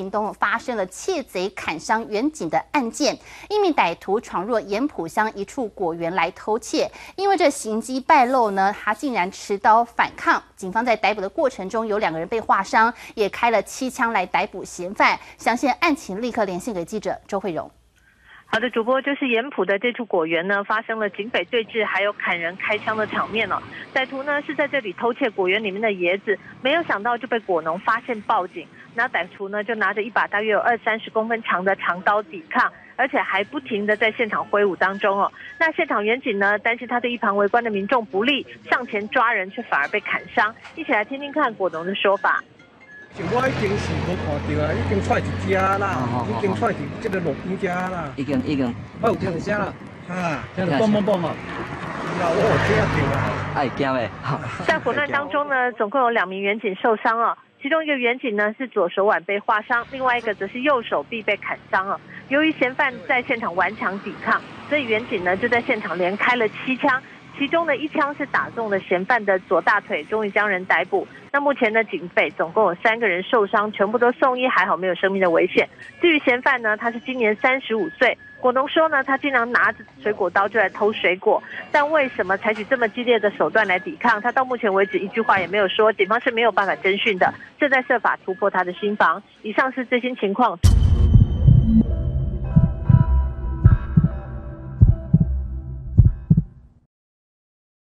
屏东发生了窃贼砍伤远景的案件，一名歹徒闯入盐埔乡一处果园来偷窃，因为这行迹败露呢，他竟然持刀反抗。警方在逮捕的过程中，有两个人被划伤，也开了七枪来逮捕嫌犯。详细案情立刻连线给记者周慧荣。好的，主播就是盐埔的这处果园呢，发生了警匪对峙，还有砍人开枪的场面哦。歹徒呢是在这里偷窃果园里面的椰子，没有想到就被果农发现报警，那歹徒呢就拿着一把大约有二三十公分长的长刀抵抗，而且还不停的在现场挥舞当中哦。那现场远景呢担心他对一旁围观的民众不利，上前抓人却反而被砍伤。一起来听听看果农的说法。我已经是无看到啊，已经踹一只啦，已经踹伫这个路边只啦，已经已经，我有听声啦，哈，听到嘣嘣嘣啊，哎惊诶，在火 乱当中呢，总共有两名远警受伤哦，其中一个远警呢是左手腕被划伤，另外一个则是右手臂被砍伤了。由于嫌犯在现场顽强抵抗，所以远警呢就在现场连开了七枪。其中的一枪是打中了嫌犯的左大腿，终于将人逮捕。那目前呢，警匪总共有三个人受伤，全部都送医，还好没有生命的危险。至于嫌犯呢，他是今年三十五岁。果农说呢，他经常拿着水果刀就来偷水果，但为什么采取这么激烈的手段来抵抗？他到目前为止一句话也没有说，警方是没有办法侦讯的，正在设法突破他的心防。以上是最新情况。